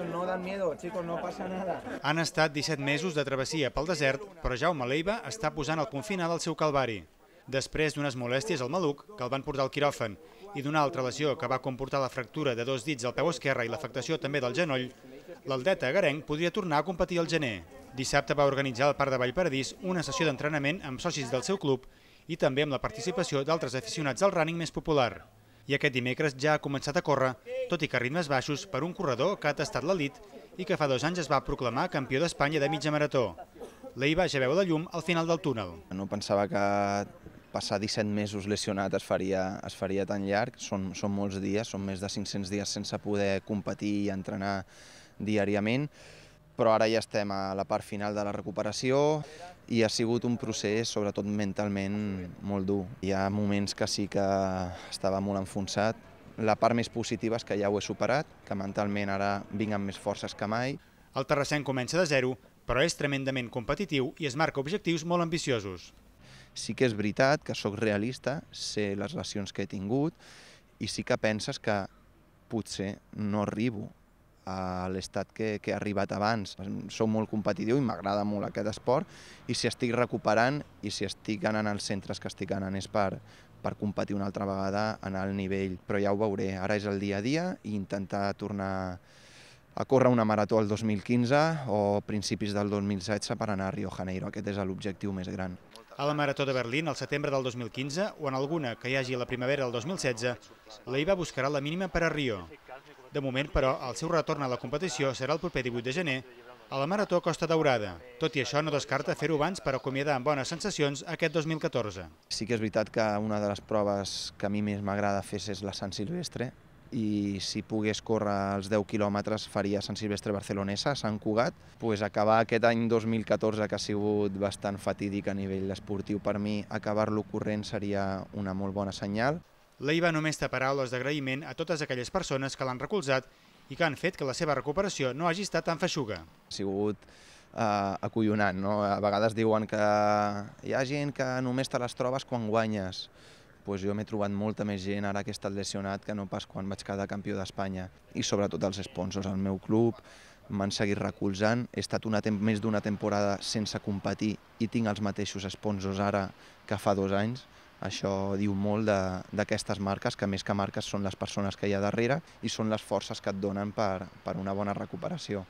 No dan miedo, chicos, no pasa nada. Han estat 17 mesos de travessia pel desert, però Jaume Leiva està posant el punt final al seu calvari. Després d'unes molèsties al maluc, que el van portar al quiròfan, i d'una altra lesió que va comportar la fractura de dos dits al peu esquerre i l'afectació també del genoll, l'atleta agarenc podria tornar a competir al gener. Dissabte va organitzar al Parc de Vallparadís una sessió d'entrenament amb socis del seu club i també amb la participació d'altres aficionats al running més popular i aquest dimecres ja ha començat a córrer, tot i que a ritmes baixos, per un corredor que ha tastat l'elit i que fa dos anys es va proclamar campió d'Espanya de mitja marató. L'Eiva ja veu la llum al final del túnel. No pensava que passar 17 mesos lesionat es faria, es faria tan llarg, són, són molts dies, són més de 500 dies sense poder competir i entrenar diàriament, però ara ja estem a la part final de la recuperació i ha sigut un procés, sobretot mentalment, molt dur. Hi ha moments que sí que estava molt enfonsat. La part més positiva és que ja ho he superat, que mentalment ara vinc amb més forces que mai. El terrassenc comença de zero, però és tremendament competitiu i es marca objectius molt ambiciosos. Sí que és veritat que sóc realista, sé les lesions que he tingut i sí que penses que potser no arribo a l'estat que, que he arribat abans. Soc molt competitiu i m'agrada molt aquest esport i si estic recuperant i si estic anant als centres que estic anant és per, per competir una altra vegada en el nivell, però ja ho veuré. Ara és el dia a dia i intentar tornar a córrer una marató el 2015 o principis del 2016 per anar a Rio Janeiro. Aquest és l'objectiu més gran. A la Marató de Berlín, al setembre del 2015, o en alguna que hi hagi la primavera del 2016, l'EIVA buscarà la mínima per a Rio. De moment, però, el seu retorn a la competició serà el proper 18 de gener a la Marató Costa Daurada. Tot i això, no descarta fer-ho abans per acomiadar amb bones sensacions aquest 2014. Sí que és veritat que una de les proves que a mi més m'agrada fer és la Sant Silvestre, i si pogués córrer els 10 quilòmetres faria Sant Silvestre Barcelonesa, Sant Cugat. Pues acabar aquest any 2014, que ha sigut bastant fatídic a nivell esportiu per mi, acabar-lo corrent seria una molt bona senyal. L'EIVA només té paraules d'agraïment a totes aquelles persones que l'han recolzat i que han fet que la seva recuperació no hagi estat tan feixuga. Ha sigut eh, acollonant, no? A vegades diuen que hi ha gent que només te les trobes quan guanyes. Pues jo m'he trobat molta més gent ara que he estat lesionat que no pas quan vaig quedar campió d'Espanya. I sobretot els sponsors, el meu club, m'han seguit recolzant. He estat una més d'una temporada sense competir i tinc els mateixos sponsors ara que fa dos anys. Això diu molt d'aquestes marques, que més que marques són les persones que hi ha darrere i són les forces que et donen per, per una bona recuperació.